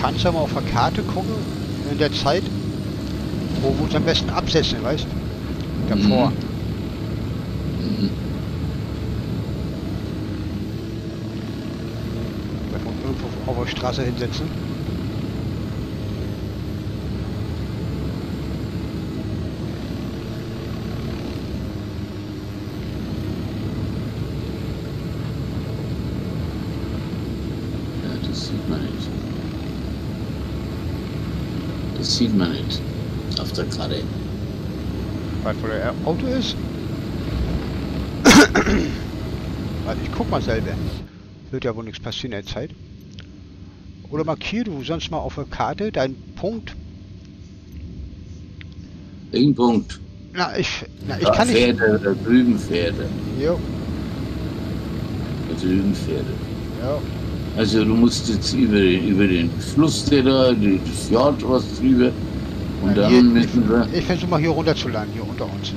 kannst du mal auf der Karte gucken, in der Zeit, wo wir uns am besten absetzen, weißt du? Davor. Mhm. Wenn wir irgendwo auf der Straße hinsetzen. Ja, das sieht man nicht. Das sieht man nicht auf der Karte. Weil wo der Auto ist. Warte, ich guck mal selber. Wird ja wohl nichts passieren in der Zeit. Oder markier du sonst mal auf der Karte deinen Punkt. Ein Punkt. Na, ich, na, ich Da kann nicht. Pferde, da drüben Pferde. Jo, Da drüben Pferde. ja. Also du musst jetzt über, den- über den Fluss der da, das Fjord was drüber. Und Ja, dann hier- müssen wir. Ich versuche mal hier runter zu landen, hier unter uns.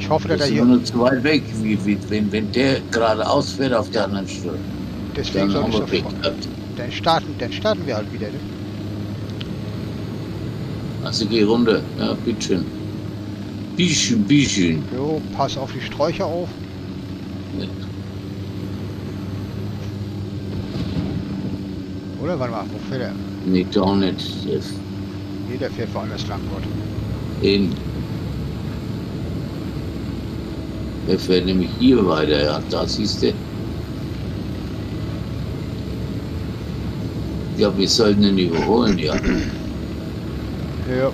Ich hoffe, dass Das er ist hier. nur zu weit weg, wie, wie, wenn, wenn der geradeaus fährt auf der anderen Stelle. Deswegen Dann soll haben ich wir Pech sofort. gehabt. Dann starten, dann starten wir halt wieder. Ne? Also geh runter. Ja, bitteschön. Bisschen, bisschen. Jo, pass auf die Sträucher auf. Ja. Oder? Warte mal, wo fährt er? Nee, doch nicht. Das Nee, der fährt woanders lang, Gott. in. Er fährt nämlich hier weiter. Ja, da siehst du. Ja, wir sollten ihn überholen, ja. Ja.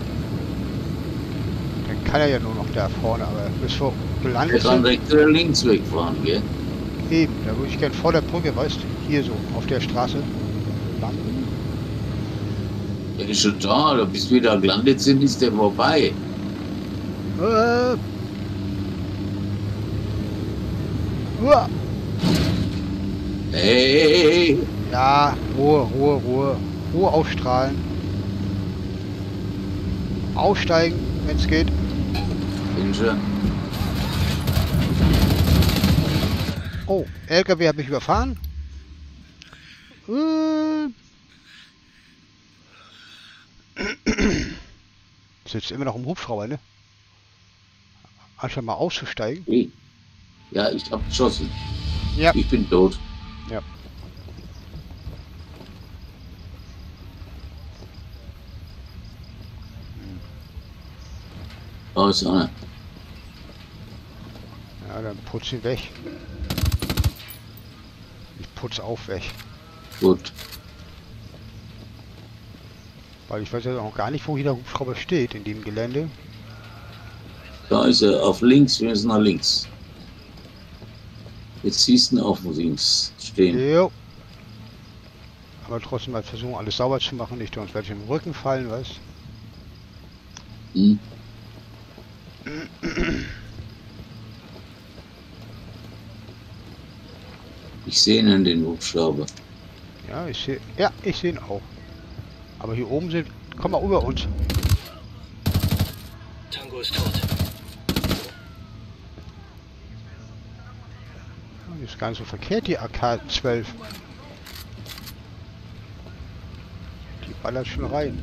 Dann kann er ja nur noch da vorne, aber bis Er gelandet kann sind, rechts oder links wegfahren, gell? eben, da würde ich gern vor der Brücke, weißt du, hier so, auf der Straße landen. Er ist schon da, oder bis wir da gelandet sind, ist der vorbei. Äh. Uah. Hey, Ja, Ruhe, Ruhe, Ruhe. Ruhe aufstrahlen. Aussteigen, wenn es geht. bin schon. Oh, LKW habe ich überfahren. Äh. Sitzt immer noch im Hubschrauber, ne? Anstatt mal auszusteigen. Hey. Ja, ich hab geschossen. Ja. Ich bin tot. Ja. Da ist einer. Ja, dann putz ihn weg. Ich putz auch weg. Gut. Weil ich weiß ja noch gar nicht, wo hier der Hubschrauber steht in dem Gelände. Da ist er auf links, wir müssen nach links. Jetzt siehst du ihn auf links stehen. Jo. Aber trotzdem mal versuchen, alles sauber zu machen, nicht uns welche im Rücken fallen, weißt Hm? Ich sehe ihn, den Hubschrauber. Ja, ich sehe. Ja, ich sehe ihn auch. Aber hier oben sind. Komm mal über uns. Tango ist tot. Die ist gar nicht so verkehrt, die AK-12. Die ballert schon rein.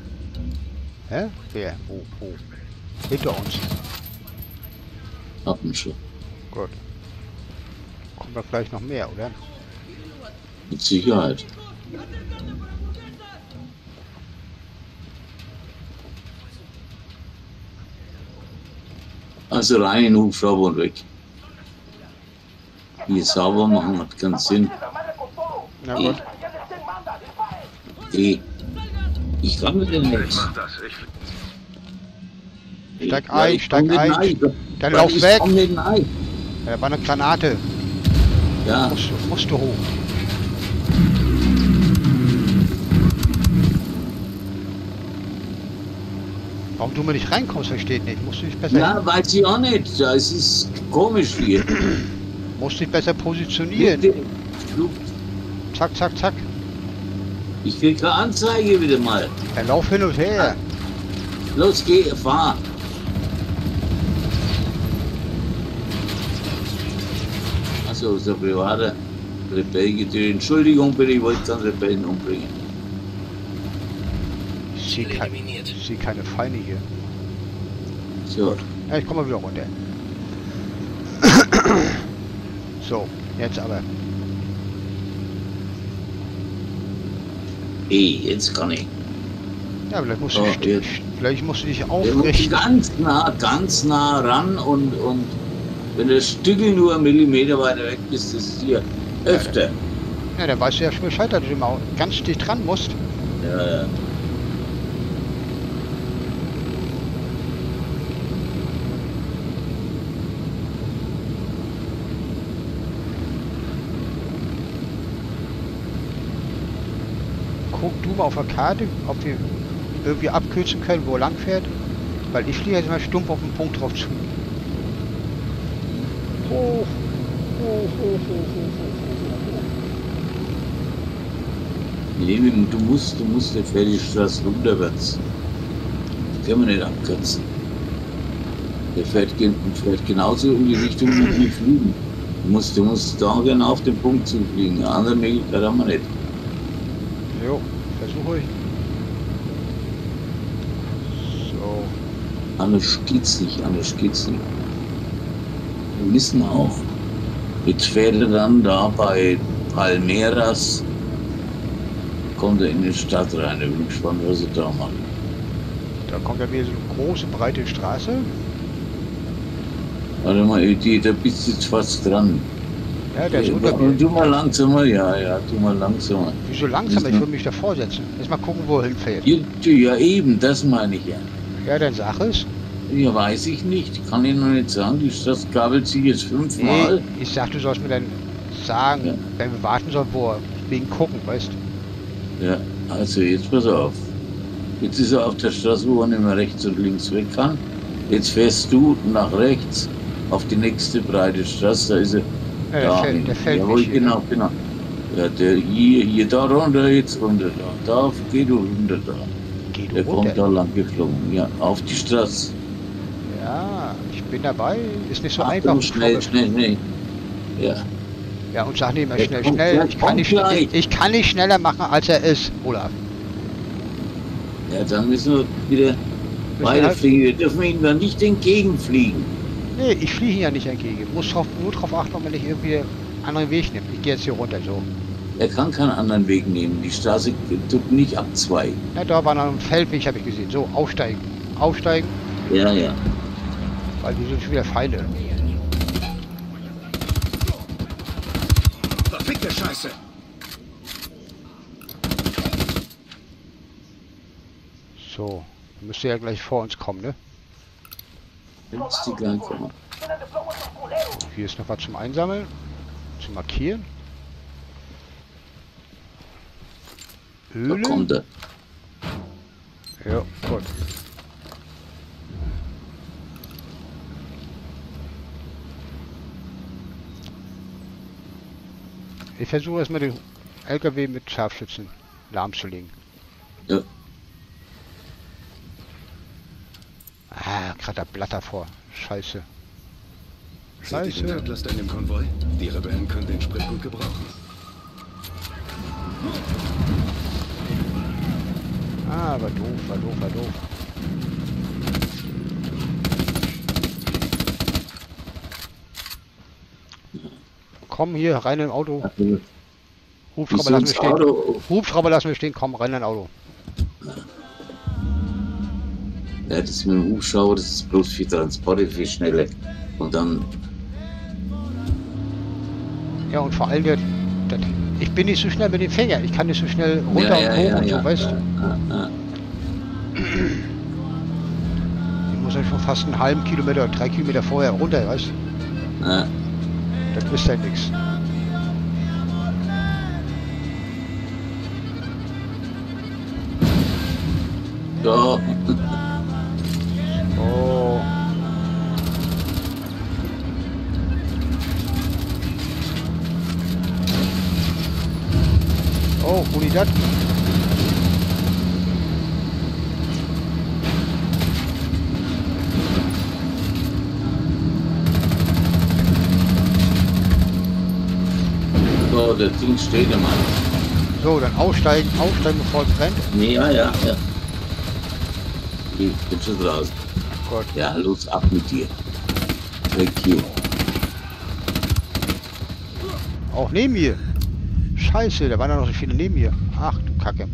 Hä? Wer? Wo? Wo? Hinter uns. Hab ihn schon. Gut. Kommt doch gleich noch mehr, oder? Mit Sicherheit. Also rein in den Hubschrauber und weg. Hier sauber machen hat keinen Sinn. Na gut. Eh. Ich kann mit dem nichts. Steig Ja, ein, ich steig ein. Dann Ja, lauf ich weg. rein. Ja, Da war eine Granate. Ja, Musst, musst du hoch. Warum du mir nicht reinkommst, versteht nicht. Musst du dich besser, ja, weiß ich auch nicht. Es ist komisch hier. musst dich besser positionieren. Zack, zack, zack. Ich krieg keine Anzeige wieder mal. Dann lauf hin und her. Los, geh, fahr. Achso, so private Rebell geteilt. Entschuldigung bitte, ich wollte keinen Rebellen umbringen. Sehe kein, sehe keine Feinde hier. So, Ja, ich komme mal wieder runter. so, jetzt aber. eh, jetzt kann ich. Ja, vielleicht musst du, Oh, dich- vielleicht musst du dich aufrichten. ganz nah, ganz nah ran und, und wenn der Stückel nur einen Millimeter weiter weg ist, ist es hier öfter. Ja, dann weißt du ja schon Bescheid, dass du immer ganz dicht dran musst. Ja, ja. Guck du mal auf der Karte, ob wir irgendwie abkürzen können, wo er lang fährt. Weil ich fliege jetzt mal stumpf auf den Punkt drauf zu. Hoch, hoch, hoch, hoch, hoch, hoch. Nee, du musst, du musst der Fertigstraße runterwärts. Das kann man nicht abkürzen. Der fährt, fährt genauso in die Richtung wie wir fliegen. Du musst, du musst da genau auf den Punkt zufliegen. Eine andere Möglichkeit haben wir nicht. Jo, versuche ich. So, nicht, anders geht's nicht. Wir wissen auch, jetzt fährt er dann da bei Palmeras, kommt er in die Stadt rein. Ich bin gespannt, was er da macht. da kommt ja wieder so eine große, breite Straße. Warte mal, die, da bist du jetzt fast dran. Ja, der ist mir. Tu mal langsamer, ja, ja, tu mal langsamer. Wieso langsam? Ich will mich davor setzen. Jetzt mal gucken, wo er hinfährt. Ja, du, eben, das meine ich ja. Ja, dann sag es. Ja, weiß ich nicht. Kann ich noch nicht sagen. Die Stadt kabelt sich jetzt fünfmal. Nee, ich sag, du sollst mir dann sagen, Ja. wenn wir warten sollen, wo er wegen gucken, weißt Ja, also jetzt pass auf. Jetzt ist er auf der Straße, wo er nicht mehr rechts und links weg kann. Jetzt fährst du nach rechts auf die nächste breite Straße. Da ist er. Ja, der, fällt, der fällt Jawohl, nicht. genau, genau. Ja, der hier, hier da runter, jetzt runter da. Da geh du runter da. Geh du Der kommt da lang geflogen. Ja, auf die Straße. Ja, ich bin dabei. Ist nicht so Achtung, einfach. schnell, schnell, schnell. Ja, Ja, und sag nicht mehr schnell, schnell. Ich kann, nicht, ich, ich kann nicht schneller machen, als er ist, Olaf. ja, dann müssen wir wieder Müssen wir halt- weiterfliegen. Wir dürfen ihm dann nicht entgegenfliegen. Nee, ich fliege ihn ja nicht entgegen. Muss drauf, nur darauf achten, wenn ich irgendwie einen anderen Weg nehme. Ich gehe jetzt hier runter, so. Er kann keinen anderen Weg nehmen. Die Straße tut nicht abzweigen. Ja, da war noch ein Feldweg, habe ich gesehen. So, aufsteigen. Aufsteigen, Ja, ja. weil wir sind schon wieder Feinde. Verfickte Scheiße! So, müsste ja gleich vor uns kommen, ne? Jetzt die gleich kommen. Hier ist noch was zum Einsammeln, zum Markieren. Da Öle. kommt er. Ja, gut. Ich versuche erstmal den LKW mit Scharfschützen lahmzulegen. Ja. Ah, gerade da Blatt davor. Scheiße. Seht ihr den Scheiße. In dem Konvoi? Die Rebellen können den Sprit gut gebrauchen. Ah, war doof, war doof, war doof. Komm hier, rein im Auto. Hubschrauber lassen wir stehen. Auto? Hubschrauber lassen wir stehen, komm, rein in ein Auto. Ja, das mit dem Hubschrauber, das ist bloß viel Transporte, viel schneller. Und dann, Ja, und vor allem, der, der, ich bin nicht so schnell mit den Fingern. Ich kann nicht so schnell runter ja, und hoch ja, und ja, so, weißt ja, du? ja, ja. Ich muss ja schon fast einen halben Kilometer, drei Kilometer vorher runter, weißt du? Ja. Das ist ja nichts. So, Oh. Oh, Unidad. so, das Ding steht immer. So, dann aussteigen, aussteigen, bevor es brennt. Nee, ja, ja, ja. Ich bin schon draußen. Gott. Ja, los, ab mit dir. Weg hier. Auch neben mir. Scheiße, da waren ja noch so viele neben mir. Ach du Kacke.